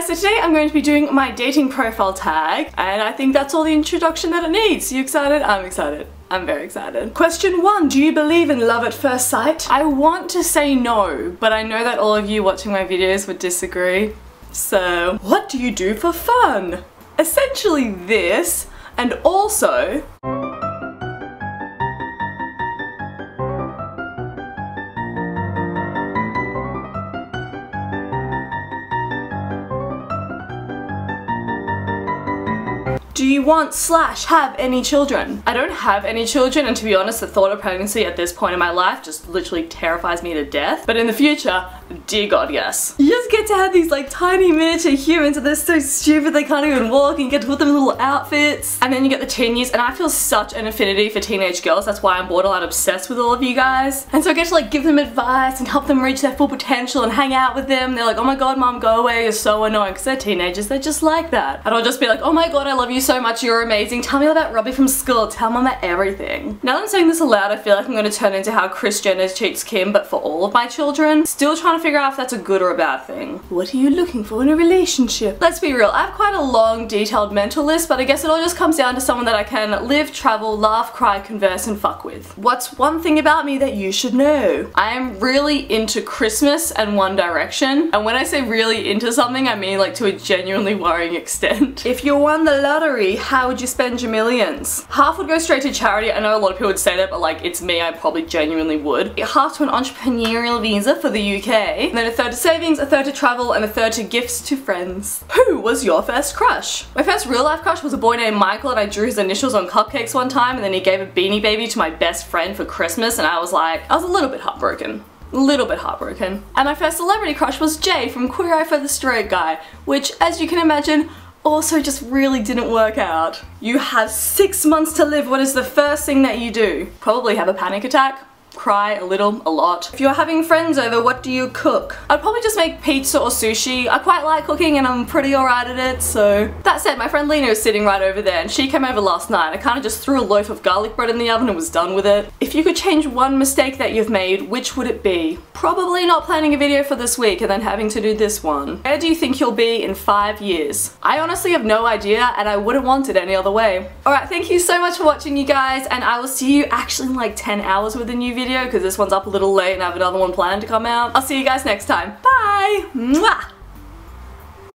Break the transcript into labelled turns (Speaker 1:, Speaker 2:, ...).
Speaker 1: guys, so today I'm going to be doing my dating profile tag and I think that's all the introduction that it needs. You excited? I'm excited. I'm very excited. Question one, do you believe in love at first sight? I want to say no, but I know that all of you watching my videos would disagree. So, what do you do for fun? Essentially this, and also, Do you want slash have any children? I don't have any children and to be honest the thought of pregnancy at this point in my life just literally terrifies me to death. But in the future, dear god yes. You just get to have these like tiny miniature humans and they're so stupid they can't even walk and you get to put them in little outfits. And then you get the teen years and I feel such an affinity for teenage girls that's why I'm borderline obsessed with all of you guys. And so I get to like give them advice and help them reach their full potential and hang out with them. They're like oh my god mom go away you're so annoying because they're teenagers they're just like that. And I'll just be like oh my god I love you so much, you're amazing. Tell me all about Robbie from school. Tell mama everything. Now that I'm saying this aloud, I feel like I'm going to turn into how Kris Jenner cheats Kim, but for all of my children. Still trying to figure out if that's a good or a bad thing. What are you looking for in a relationship? Let's be real, I have quite a long, detailed mental list, but I guess it all just comes down to someone that I can live, travel, laugh, cry, converse, and fuck with. What's one thing about me that you should know? I am really into Christmas and One Direction, and when I say really into something, I mean like to a genuinely worrying extent. If you won the lottery, how would you spend your millions? Half would go straight to charity. I know a lot of people would say that, but like, it's me, I probably genuinely would. Half to an entrepreneurial visa for the UK, and then a third to savings, a third to travel, and a third to gifts to friends. Who was your first crush? My first real life crush was a boy named Michael, and I drew his initials on cupcakes one time, and then he gave a Beanie Baby to my best friend for Christmas, and I was like, I was a little bit heartbroken A little bit heartbroken. And my first celebrity crush was Jay from Queer Eye for the Straight Guy, which as you can imagine also just really didn't work out. You have six months to live. What is the first thing that you do? Probably have a panic attack cry a little, a lot. If you're having friends over, what do you cook? I'd probably just make pizza or sushi. I quite like cooking and I'm pretty alright at it, so. That said, my friend Lena is sitting right over there and she came over last night. I kind of just threw a loaf of garlic bread in the oven and was done with it. If you could change one mistake that you've made, which would it be? Probably not planning a video for this week and then having to do this one. Where do you think you'll be in five years? I honestly have no idea and I wouldn't want it any other way. Alright, thank you so much for watching you guys and I will see you actually in like 10 hours with a new video because this one's up a little late and I have another one planned to come out. I'll see you guys next time. Bye! Mwah!